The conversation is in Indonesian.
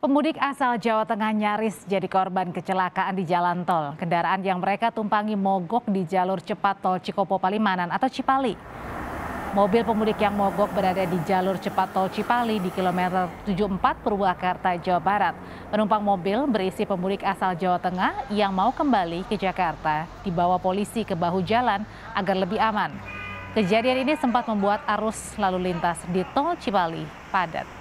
Pemudik asal Jawa Tengah nyaris jadi korban kecelakaan di jalan tol. Kendaraan yang mereka tumpangi mogok di jalur cepat tol Cikopo Palimanan atau Cipali. Mobil pemudik yang mogok berada di jalur cepat tol Cipali di kilometer 74 Purwakarta, Jawa Barat. Penumpang mobil berisi pemudik asal Jawa Tengah yang mau kembali ke Jakarta dibawa polisi ke bahu jalan agar lebih aman. Kejadian ini sempat membuat arus lalu lintas di tol Cipali padat.